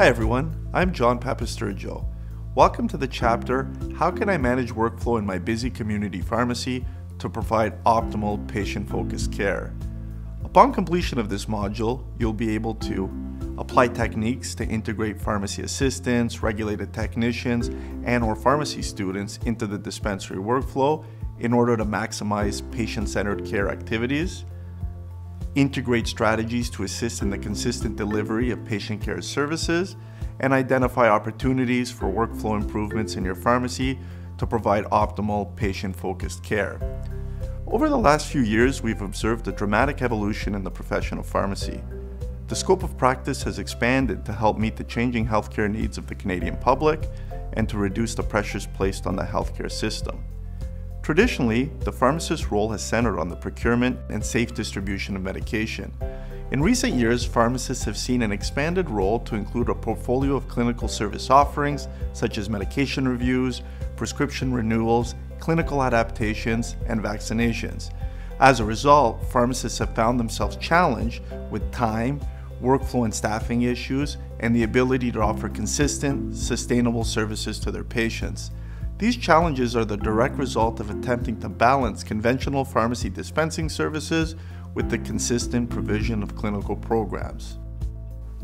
Hi everyone, I'm John Papastergiou. Welcome to the chapter How Can I Manage Workflow in My Busy Community Pharmacy to Provide Optimal Patient Focused Care. Upon completion of this module, you'll be able to apply techniques to integrate pharmacy assistants, regulated technicians, and or pharmacy students into the dispensary workflow in order to maximize patient-centered care activities, integrate strategies to assist in the consistent delivery of patient care services, and identify opportunities for workflow improvements in your pharmacy to provide optimal patient-focused care. Over the last few years, we've observed a dramatic evolution in the profession of pharmacy. The scope of practice has expanded to help meet the changing healthcare needs of the Canadian public and to reduce the pressures placed on the healthcare system. Traditionally, the pharmacist's role has centered on the procurement and safe distribution of medication. In recent years, pharmacists have seen an expanded role to include a portfolio of clinical service offerings such as medication reviews, prescription renewals, clinical adaptations, and vaccinations. As a result, pharmacists have found themselves challenged with time, workflow and staffing issues, and the ability to offer consistent, sustainable services to their patients. These challenges are the direct result of attempting to balance conventional pharmacy dispensing services with the consistent provision of clinical programs.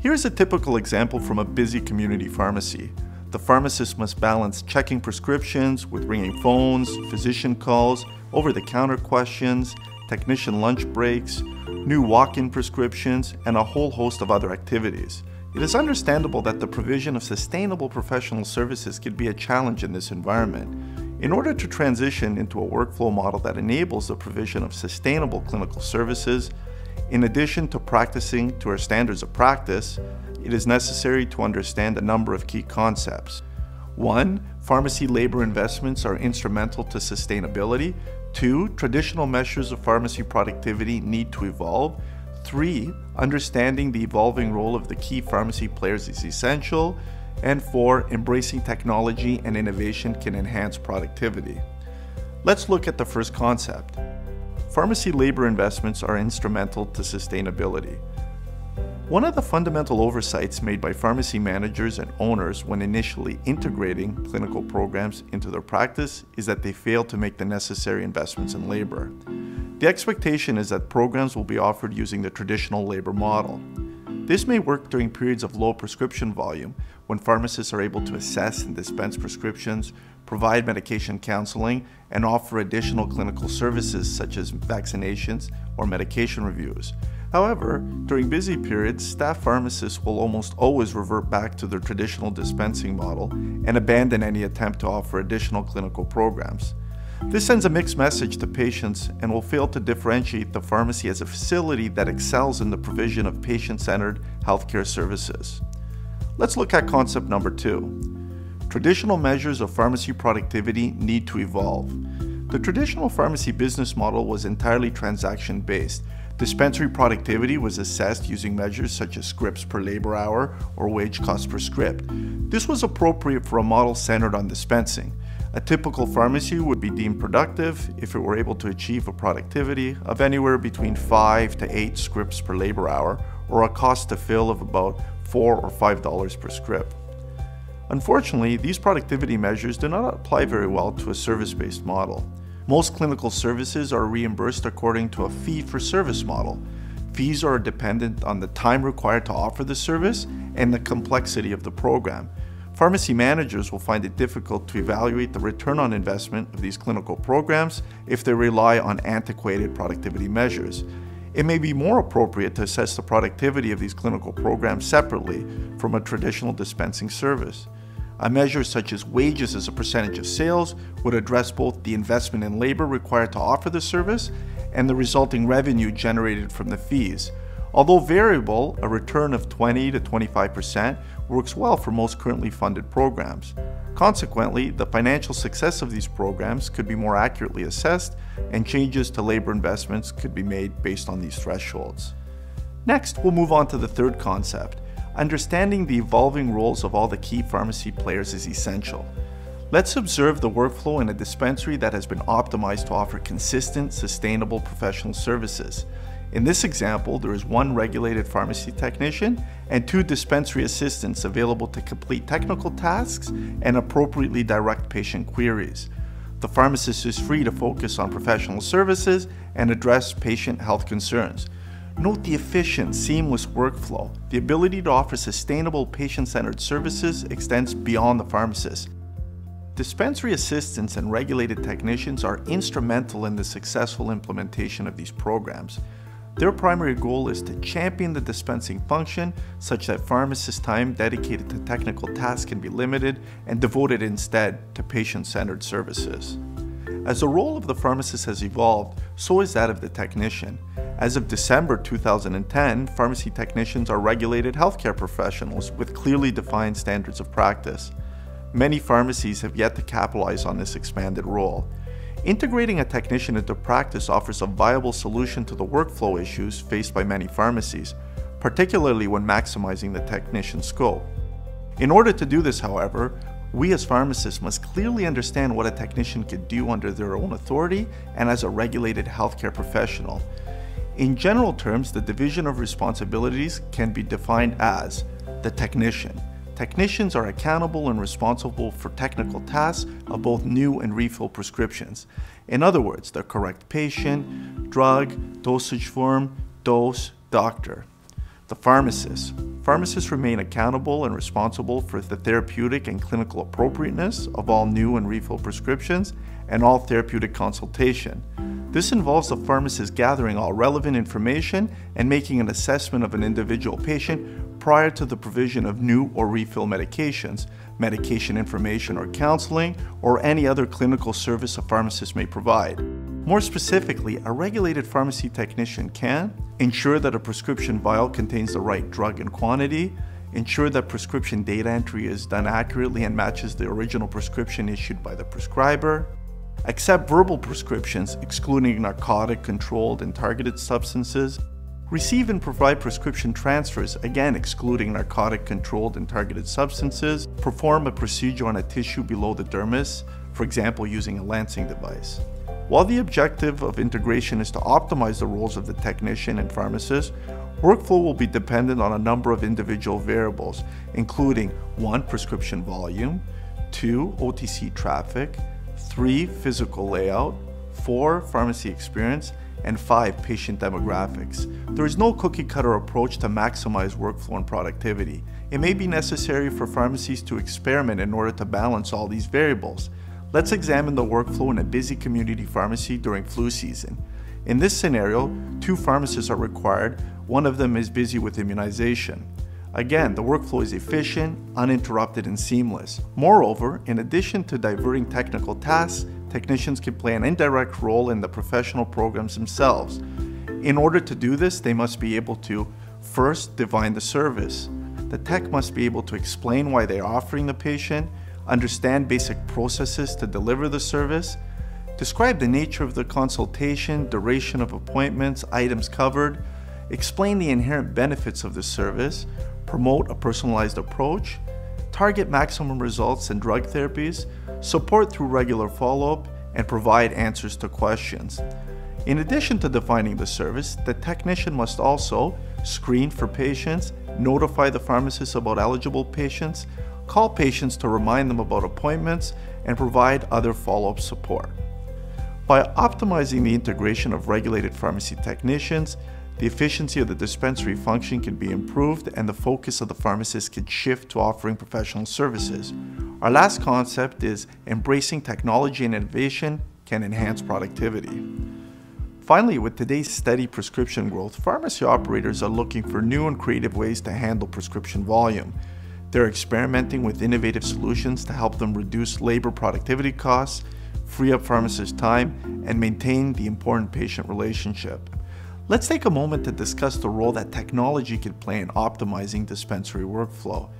Here's a typical example from a busy community pharmacy. The pharmacist must balance checking prescriptions with ringing phones, physician calls, over-the-counter questions, technician lunch breaks, new walk-in prescriptions, and a whole host of other activities. It is understandable that the provision of sustainable professional services could be a challenge in this environment. In order to transition into a workflow model that enables the provision of sustainable clinical services, in addition to practicing to our standards of practice, it is necessary to understand a number of key concepts. One, pharmacy labor investments are instrumental to sustainability. Two, traditional measures of pharmacy productivity need to evolve Three, understanding the evolving role of the key pharmacy players is essential. And four, embracing technology and innovation can enhance productivity. Let's look at the first concept. Pharmacy labor investments are instrumental to sustainability. One of the fundamental oversights made by pharmacy managers and owners when initially integrating clinical programs into their practice is that they fail to make the necessary investments in labor. The expectation is that programs will be offered using the traditional labor model. This may work during periods of low prescription volume when pharmacists are able to assess and dispense prescriptions, provide medication counseling, and offer additional clinical services such as vaccinations or medication reviews. However, during busy periods, staff pharmacists will almost always revert back to their traditional dispensing model and abandon any attempt to offer additional clinical programs. This sends a mixed message to patients and will fail to differentiate the pharmacy as a facility that excels in the provision of patient-centered healthcare services. Let's look at concept number two. Traditional measures of pharmacy productivity need to evolve. The traditional pharmacy business model was entirely transaction-based. Dispensary productivity was assessed using measures such as scripts per labor hour or wage cost per script. This was appropriate for a model centered on dispensing. A typical pharmacy would be deemed productive if it were able to achieve a productivity of anywhere between 5 to 8 scripts per labor hour or a cost to fill of about 4 or $5 per script. Unfortunately, these productivity measures do not apply very well to a service-based model. Most clinical services are reimbursed according to a fee-for-service model. Fees are dependent on the time required to offer the service and the complexity of the program. Pharmacy managers will find it difficult to evaluate the return on investment of these clinical programs if they rely on antiquated productivity measures. It may be more appropriate to assess the productivity of these clinical programs separately from a traditional dispensing service. A measure such as wages as a percentage of sales would address both the investment in labor required to offer the service and the resulting revenue generated from the fees, Although variable, a return of 20 to 25% works well for most currently funded programs. Consequently, the financial success of these programs could be more accurately assessed and changes to labor investments could be made based on these thresholds. Next, we'll move on to the third concept. Understanding the evolving roles of all the key pharmacy players is essential. Let's observe the workflow in a dispensary that has been optimized to offer consistent, sustainable professional services. In this example, there is one regulated pharmacy technician and two dispensary assistants available to complete technical tasks and appropriately direct patient queries. The pharmacist is free to focus on professional services and address patient health concerns. Note the efficient, seamless workflow. The ability to offer sustainable, patient centered services extends beyond the pharmacist. Dispensary assistants and regulated technicians are instrumental in the successful implementation of these programs. Their primary goal is to champion the dispensing function such that pharmacists' time dedicated to technical tasks can be limited and devoted instead to patient centered services. As the role of the pharmacist has evolved, so has that of the technician. As of December 2010, pharmacy technicians are regulated healthcare professionals with clearly defined standards of practice. Many pharmacies have yet to capitalize on this expanded role. Integrating a technician into practice offers a viable solution to the workflow issues faced by many pharmacies, particularly when maximizing the technician's scope. In order to do this, however, we as pharmacists must clearly understand what a technician can do under their own authority and as a regulated healthcare professional. In general terms, the division of responsibilities can be defined as the technician, Technicians are accountable and responsible for technical tasks of both new and refill prescriptions. In other words, the correct patient, drug, dosage form, dose, doctor. The pharmacists. Pharmacists remain accountable and responsible for the therapeutic and clinical appropriateness of all new and refill prescriptions and all therapeutic consultation. This involves the pharmacist gathering all relevant information and making an assessment of an individual patient prior to the provision of new or refill medications, medication information or counseling, or any other clinical service a pharmacist may provide. More specifically, a regulated pharmacy technician can ensure that a prescription vial contains the right drug and quantity, ensure that prescription data entry is done accurately and matches the original prescription issued by the prescriber, accept verbal prescriptions excluding narcotic, controlled, and targeted substances, Receive and provide prescription transfers, again excluding narcotic controlled and targeted substances. Perform a procedure on a tissue below the dermis, for example using a lancing device. While the objective of integration is to optimize the roles of the technician and pharmacist, workflow will be dependent on a number of individual variables, including 1. Prescription volume, 2. OTC traffic, 3. Physical layout, 4. Pharmacy experience, and 5. Patient demographics. There is no cookie cutter approach to maximize workflow and productivity. It may be necessary for pharmacies to experiment in order to balance all these variables. Let's examine the workflow in a busy community pharmacy during flu season. In this scenario, two pharmacists are required, one of them is busy with immunization. Again, the workflow is efficient, uninterrupted, and seamless. Moreover, in addition to diverting technical tasks, technicians can play an indirect role in the professional programs themselves. In order to do this, they must be able to first define the service. The tech must be able to explain why they are offering the patient, understand basic processes to deliver the service, describe the nature of the consultation, duration of appointments, items covered, explain the inherent benefits of the service, promote a personalized approach, target maximum results in drug therapies, support through regular follow up, and provide answers to questions. In addition to defining the service, the technician must also screen for patients, notify the pharmacist about eligible patients, call patients to remind them about appointments, and provide other follow up support. By optimizing the integration of regulated pharmacy technicians, the efficiency of the dispensary function can be improved and the focus of the pharmacist can shift to offering professional services. Our last concept is embracing technology and innovation can enhance productivity. Finally, with today's steady prescription growth, pharmacy operators are looking for new and creative ways to handle prescription volume. They're experimenting with innovative solutions to help them reduce labor productivity costs, free up pharmacists' time, and maintain the important patient relationship. Let's take a moment to discuss the role that technology can play in optimizing dispensary workflow.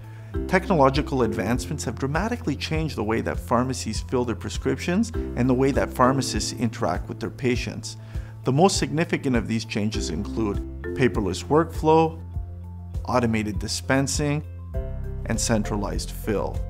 Technological advancements have dramatically changed the way that pharmacies fill their prescriptions and the way that pharmacists interact with their patients. The most significant of these changes include paperless workflow, automated dispensing, and centralized fill.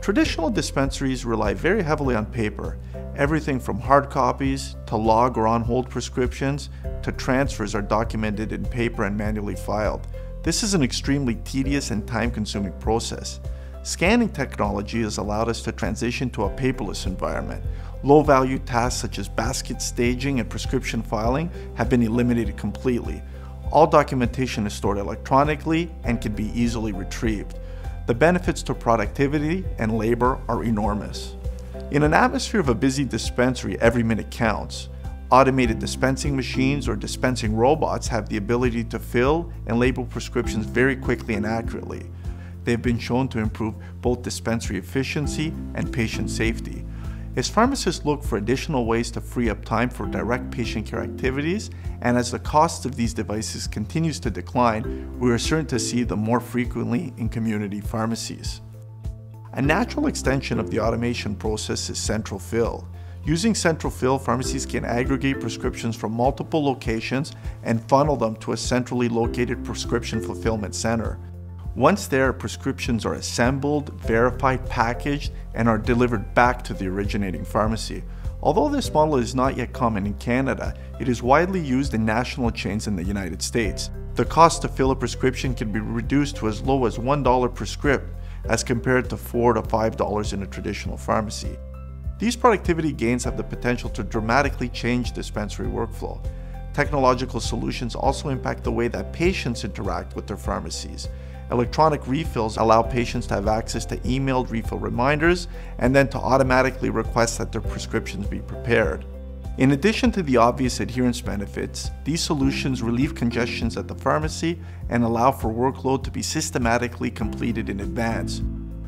Traditional dispensaries rely very heavily on paper, Everything from hard copies to log or on hold prescriptions to transfers are documented in paper and manually filed. This is an extremely tedious and time consuming process. Scanning technology has allowed us to transition to a paperless environment. Low value tasks such as basket staging and prescription filing have been eliminated completely. All documentation is stored electronically and can be easily retrieved. The benefits to productivity and labor are enormous. In an atmosphere of a busy dispensary, every minute counts. Automated dispensing machines or dispensing robots have the ability to fill and label prescriptions very quickly and accurately. They have been shown to improve both dispensary efficiency and patient safety. As pharmacists look for additional ways to free up time for direct patient care activities, and as the cost of these devices continues to decline, we are certain to see them more frequently in community pharmacies. A natural extension of the automation process is central fill. Using central fill, pharmacies can aggregate prescriptions from multiple locations and funnel them to a centrally located prescription fulfillment center. Once there, prescriptions are assembled, verified, packaged, and are delivered back to the originating pharmacy. Although this model is not yet common in Canada, it is widely used in national chains in the United States. The cost to fill a prescription can be reduced to as low as $1 per script, as compared to 4 to $5 in a traditional pharmacy. These productivity gains have the potential to dramatically change dispensary workflow. Technological solutions also impact the way that patients interact with their pharmacies. Electronic refills allow patients to have access to emailed refill reminders and then to automatically request that their prescriptions be prepared. In addition to the obvious adherence benefits, these solutions relieve congestions at the pharmacy and allow for workload to be systematically completed in advance.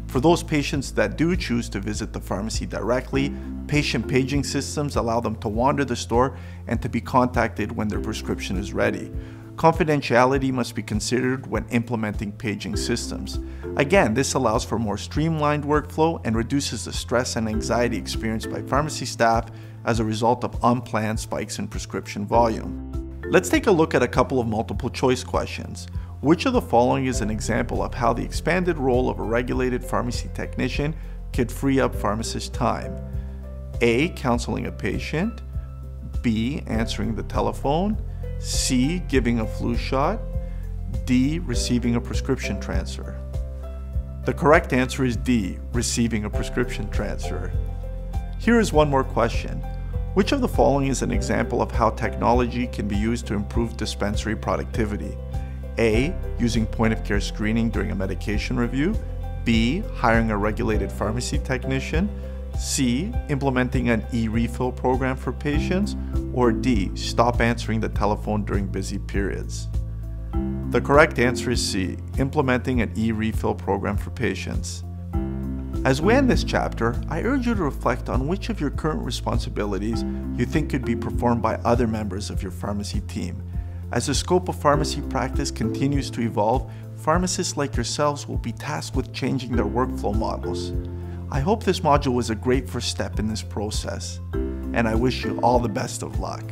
For those patients that do choose to visit the pharmacy directly, patient paging systems allow them to wander the store and to be contacted when their prescription is ready. Confidentiality must be considered when implementing paging systems. Again, this allows for more streamlined workflow and reduces the stress and anxiety experienced by pharmacy staff as a result of unplanned spikes in prescription volume. Let's take a look at a couple of multiple choice questions. Which of the following is an example of how the expanded role of a regulated pharmacy technician could free up pharmacist time? A. Counseling a patient. B. Answering the telephone. C. Giving a flu shot. D. Receiving a prescription transfer. The correct answer is D. Receiving a prescription transfer. Here is one more question. Which of the following is an example of how technology can be used to improve dispensary productivity? A. Using point of care screening during a medication review. B. Hiring a regulated pharmacy technician. C. Implementing an e refill program for patients. Or D. Stop answering the telephone during busy periods. The correct answer is C. Implementing an e refill program for patients. As we end this chapter, I urge you to reflect on which of your current responsibilities you think could be performed by other members of your pharmacy team. As the scope of pharmacy practice continues to evolve, pharmacists like yourselves will be tasked with changing their workflow models. I hope this module was a great first step in this process, and I wish you all the best of luck.